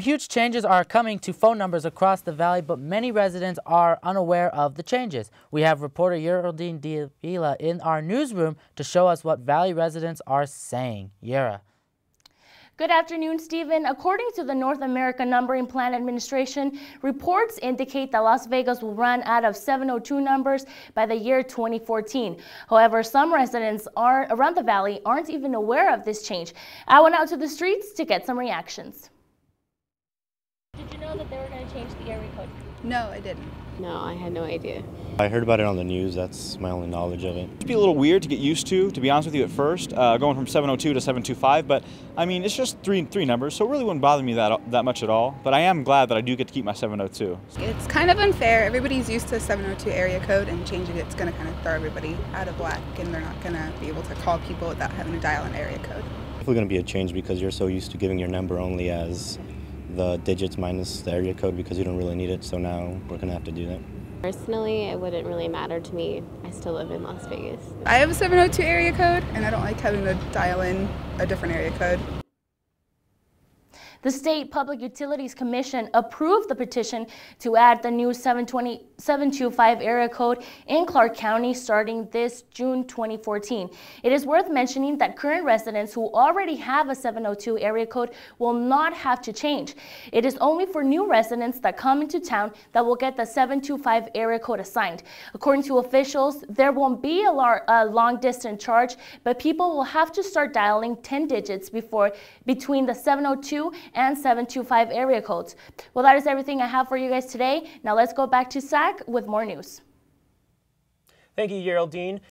Huge changes are coming to phone numbers across the valley, but many residents are unaware of the changes. We have reporter Yeraldin Deavila in our newsroom to show us what valley residents are saying. Yera. Good afternoon, Stephen. According to the North American Numbering Plan Administration, reports indicate that Las Vegas will run out of 702 numbers by the year 2014. However, some residents around the valley aren't even aware of this change. I went out to the streets to get some reactions. Did you know that they were going to change the area code? No, I didn't. No, I had no idea. I heard about it on the news. That's my only knowledge of it. It'd be a little weird to get used to, to be honest with you, at first, uh, going from 702 to 725. But I mean, it's just three three numbers, so it really wouldn't bother me that that much at all. But I am glad that I do get to keep my 702. It's kind of unfair. Everybody's used to 702 area code, and changing it's going to kind of throw everybody out of whack, and they're not going to be able to call people without having to dial an area code. Definitely going to be a change because you're so used to giving your number only as the digits minus the area code because you don't really need it. So now we're going to have to do that. Personally, it wouldn't really matter to me. I still live in Las Vegas. I have a 702 area code, and I don't like having to dial in a different area code. The State Public Utilities Commission approved the petition to add the new 720, 725 area code in Clark County starting this June 2014. It is worth mentioning that current residents who already have a 702 area code will not have to change. It is only for new residents that come into town that will get the 725 area code assigned. According to officials, there won't be a, a long distance charge, but people will have to start dialing 10 digits before between the 702 and 725 area codes. Well, that is everything I have for you guys today. Now let's go back to SAC with more news. Thank you, Yeraldin.